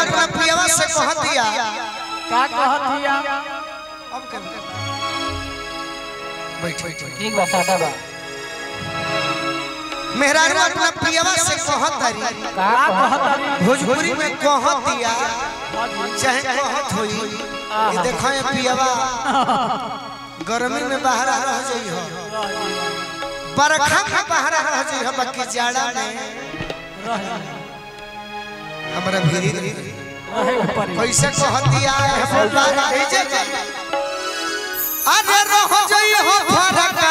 अपना पियवा से कह दिया का अब कर बैठ बैठ ठीक बा सादा बा। मेहरारू अपना पियवा से कहत तारी का कहत हरी भोजपुरी में कहत दिया चाहे कहत होई ये देखो ये पियवा गर्मी में बाहर रह जाई हो। बरखा में बाहर रह जाई हो बाकी जाड़ा में। हमरा भीरी। कैसे कहत दिया है राजा अरे रह जई हो फरका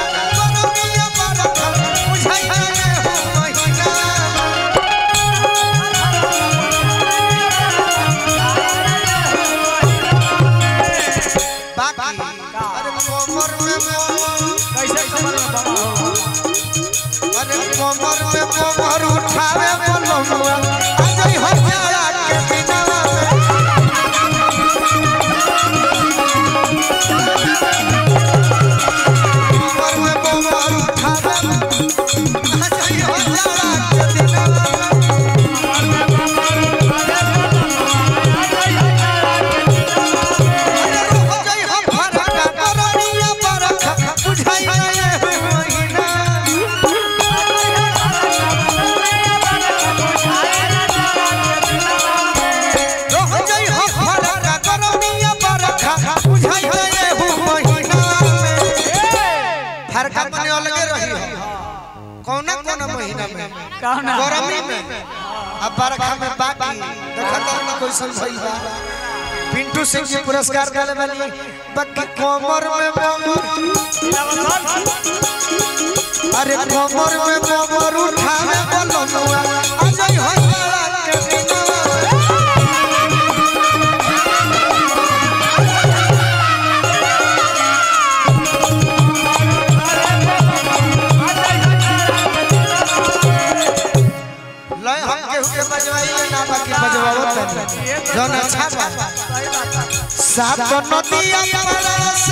महीना में गरमी में अब बरखा में बाकी। देखता ना कोई पिंटू सिंह जी पुरस्कार दिले वाली बाकी कोमर में कमर अरे कोमर में उठावे बोलनुआ आ जाई हो सात नदिया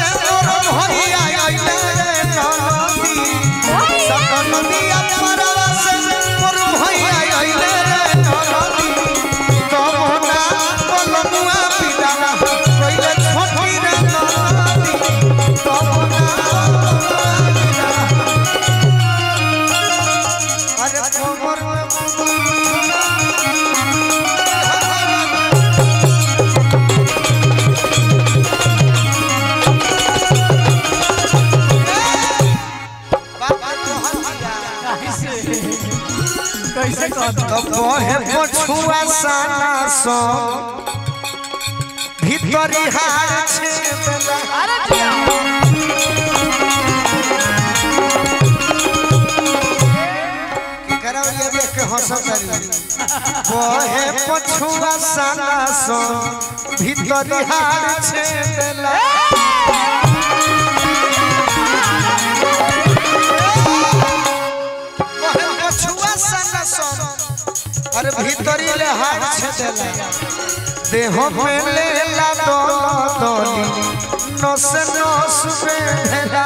कहे पछुआ साना सो भीतरी हार छे अरे कहे पछुआ साना सो भीतरी हार छे भीतरी ले हार छे देला देह ले ला दो तोली नस नस में भेला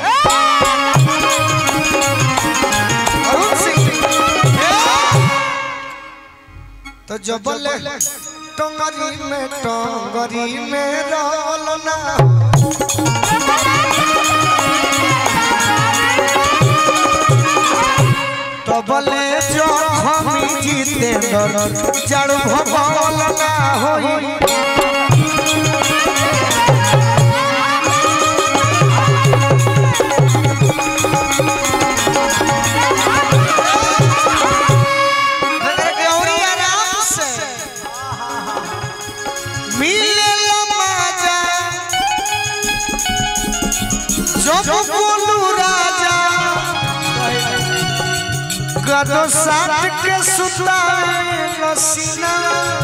तो जबले टंगरी में टंगरी में रोलना तबले जो हम जीते जड़ भगवान ना होई। साथ के सुतावे सीना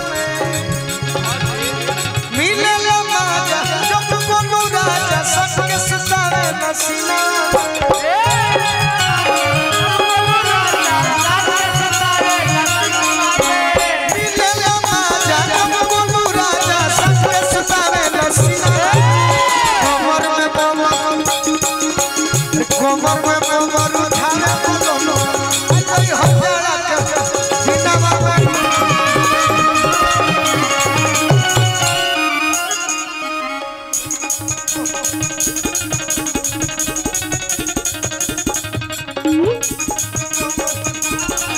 में। राजा साथ के सुतावे सीना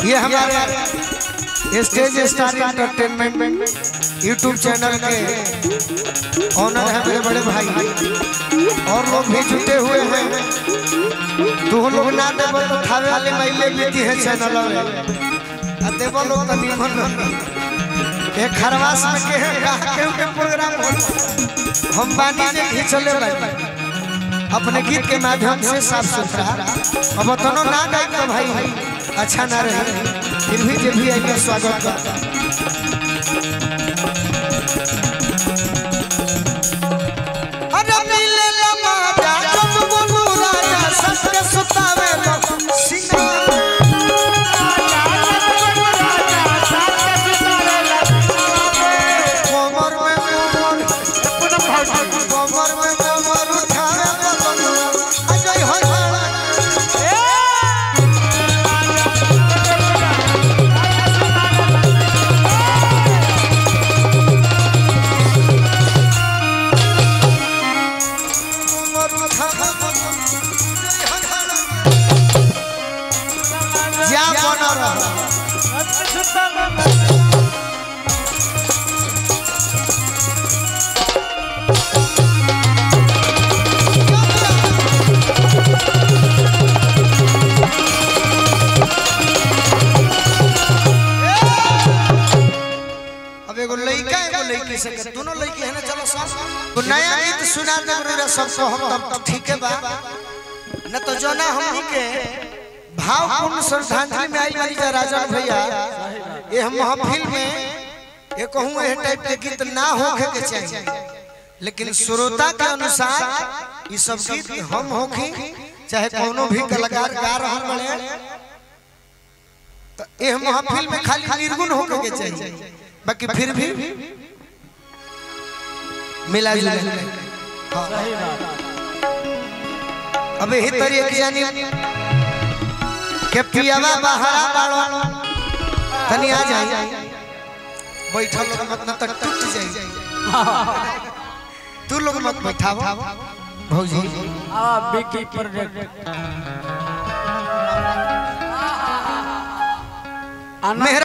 ये हमारे stage star entertainment YouTube channel के ऑनर है मेरे बड़े भाई। और लोग भी जुटे हुए हैं। तू लोग ना देव तो खावे वाले मैले बेटी है चैनल में आ देव लोग निमन एक खरवास में के है का के के प्रोग्राम हो? हम बानी जे खींचले भाई। अपने गीत के माध्यम से साफ़ सुथरा। अब तनो ना तो भाई। अच्छा ना रहे। फिर भी जब भी आइए स्वागत करता। बन रहा दोनों लड़की है ना चलो सब। तो नया गीत सुना दे सबको हम तब ठीक है बा। न तो जो ना हमनी के भावपूर्ण श्रद्धांजलि में आई वाली जा राजा भैया। ये हम महफिल में ये कहूँ ये टाइप के गीत ना होखे के चाहिए। लेकिन श्रोता के अनुसार ये सब गीत हम होखी चाहे कोनो भी कलाकार गा रहल बड़े तो ये महफिल में खाली निर्गुण होके के चाहिए। बाकी फिर भी मिला जुला। हाँ। सही बात। अब यही तरी एक जानी के पियावा बहरा बाड़ो। तनी आ जाई। बैठा लोग मत न तक टूट जाए तू लोग मत बैठाओ भौजी। आ बिकी प्रोजेक्ट मेहरा